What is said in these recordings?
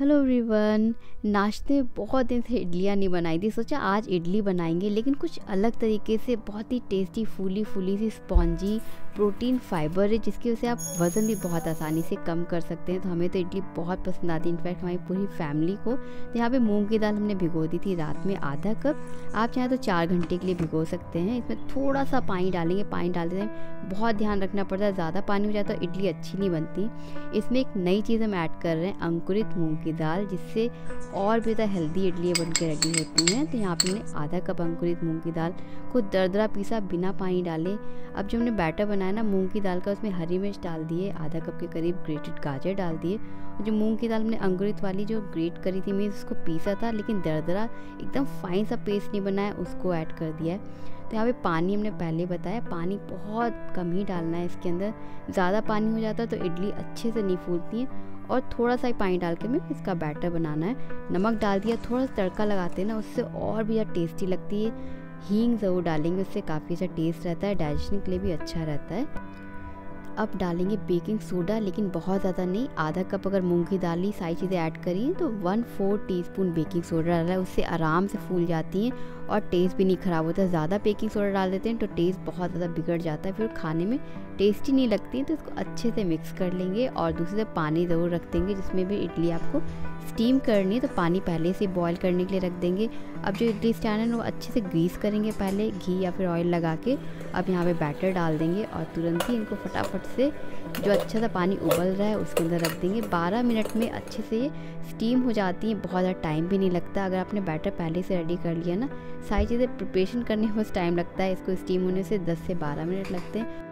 hello everyone नाश्ते में बहुत दिन से इडलियाँ नहीं बनाई थी। सोचा आज इडली बनाएँगे, लेकिन कुछ अलग तरीके से, बहुत ही टेस्टी फूली फूली सी स्पॉन्जी प्रोटीन फाइबर है, जिसकी वजह से आप वज़न भी बहुत आसानी से कम कर सकते हैं। तो हमें तो इडली बहुत पसंद आती है। इनफैक्ट हमारी पूरी फैमिली को तो यहाँ पे मूंग की दाल हमने भिगो दी थी रात में आधा कप। आप चाहें तो चार घंटे के लिए भिगो सकते हैं। इसमें थोड़ा सा पानी डालेंगे। पानी डालते हैं बहुत ध्यान रखना पड़ता है। ज़्यादा पानी हो जाए तो इडली अच्छी नहीं बनती। इसमें एक नई चीज़ हम ऐड कर रहे हैं, अंकुरित मूँग की दाल, जिससे और भी ज़्यादा हेल्दी इडली बन के रेडी होती हैं तो यहाँ पे हमने आधा कप अंकुरित मूंग की दाल को दरदरा पीसा बिना पानी डाले। अब जो हमने बैटर बनाया ना, मूंग की दाल का, उसमें हरी मिर्च डाल दिए आधा कप के करीब ग्रेटेड गाजर डाल दिए और जो मूंग की दाल हमने अंकुरित वाली जो ग्रेट करी थी मैं उसको पीसा था, लेकिन दरदरा एकदम फाइन सा पेस्ट नहीं बनाया उसको ऐड कर दिया है। तो यहाँ पे पानी हमने पहले बताया, पानी बहुत कम ही डालना है इसके अंदर। ज़्यादा पानी हो जाता है तो इडली अच्छे से नहीं फूलती है और थोड़ा सा ही पानी डाल के हमें इसका बैटर बनाना है। नमक डाल दिया, थोड़ा सा तड़का लगाते हैं ना, उससे और भी ज़्यादा टेस्टी लगती है। हींग ज़रूर डालेंगे, उससे काफ़ी अच्छा टेस्ट रहता है डाइजेशन के लिए भी अच्छा रहता है। अब डालेंगे बेकिंग सोडा लेकिन बहुत ज़्यादा नहीं, आधा कप अगर मूंग की दाल ही सारी चीज़ें ऐड करिए तो one four teaspoon baking soda डाला है, उससे आराम से फूल जाती हैं। और टेस्ट भी नहीं ख़राब होता ज़्यादा बेकिंग सोडा डाल देते हैं तो टेस्ट बहुत ज़्यादा बिगड़ जाता है। फिर खाने में टेस्टी नहीं लगती है तो इसको अच्छे से मिक्स कर लेंगे और दूसरी पानी ज़रूर रख देंगे, जिसमें भी इडली आपको स्टीम करनी है तो पानी पहले से बॉयल करने के लिए रख देंगे। अब जो इडली स्टैंड है वो अच्छे से ग्रीस करेंगे पहले घी या फिर ऑयल लगा के। अब यहाँ पे बैटर डाल देंगे और तुरंत ही इनको फटाफट से जो अच्छा सा पानी उबल रहा है, उसके अंदर रख देंगे। 12 मिनट में अच्छे से स्टीम हो जाती है, बहुत ज़्यादा टाइम भी नहीं लगता। अगर आपने बैटर पहले से रेडी कर लिया ना सारी चीज़ें प्रिपरेशन करने में बस टाइम लगता है। इसको स्टीम होने से 10 से 12 मिनट लगते हैं।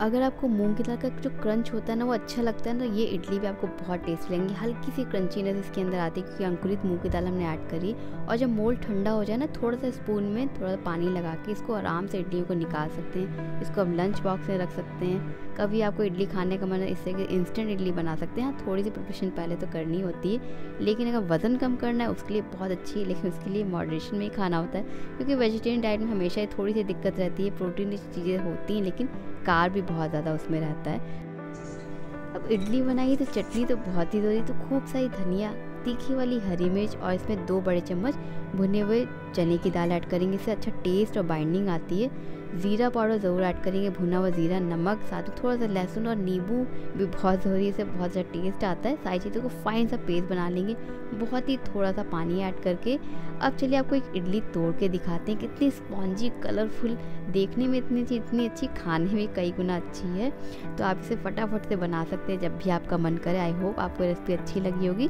अगर आपको मूंग की दाल का जो क्रंच होता है ना, वो अच्छा लगता है ना ये इडली भी आपको बहुत टेस्ट लगेंगी। हल्की सी क्रंचीनेस इसके अंदर आती है, क्योंकि अंकुरित मूंग की दाल हमने ऐड करी। और जब मोल ठंडा हो जाए ना, थोड़ा सा स्पून में थोड़ा सा पानी लगा के इसको आराम से इडलियों को निकाल सकते हैं। इसको आप लंच बॉक्स में रख सकते हैं। कभी आपको इडली खाने का मन इससे इंस्टेंट इडली बना सकते हैं। हाँ थोड़ी सी प्रिपरेशन पहले तो करनी होती है। लेकिन अगर वज़न कम करना है, उसके लिए बहुत अच्छी है, लेकिन उसके लिए मॉडरेशन में ही खाना होता है। क्योंकि वेजिटेरियन डाइट में हमेशा ही थोड़ी सी दिक्कत रहती है प्रोटीन चीज़ें होती हैं, लेकिन कार भी बहुत ज़्यादा उसमें रहता है। अब इडली बनाई तो चटनी तो बहुत ही ज़रूरी तो खूब सारी धनिया, तीखी वाली हरी मिर्च और इसमें दो बड़े चम्मच भुने हुए चने की दाल ऐड करेंगे। इससे अच्छा टेस्ट और बाइंडिंग आती है। ज़ीरा पाउडर ज़रूर ऐड करेंगे, भुना हुआ ज़ीरा, नमक, साथ में थोड़ा सा लहसुन और नींबू भी बहुत ज़रूरी इससे बहुत ज़्यादा टेस्ट आता है। सारी चीज़ों को फाइन सा पेस्ट बना लेंगे। बहुत ही थोड़ा सा पानी ऐड करके। अब चलिए आपको एक इडली तोड़ के दिखाते हैं, कितनी स्पॉन्जी कलरफुल देखने में इतनी अच्छी इतनी अच्छी, खाने में कई गुना अच्छी है। तो आप इसे फटाफट से बना सकते हैं, जब भी आपका मन करे। आई होप आपको रेसिपी अच्छी लगी होगी।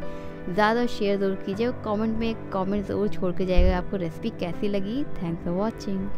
ज़्यादा शेयर ज़रूर कीजिए कमेंट में एक कमेंट ज़रूर छोड़ के जाएगा आपको रेसिपी कैसी लगी। Thanks for watching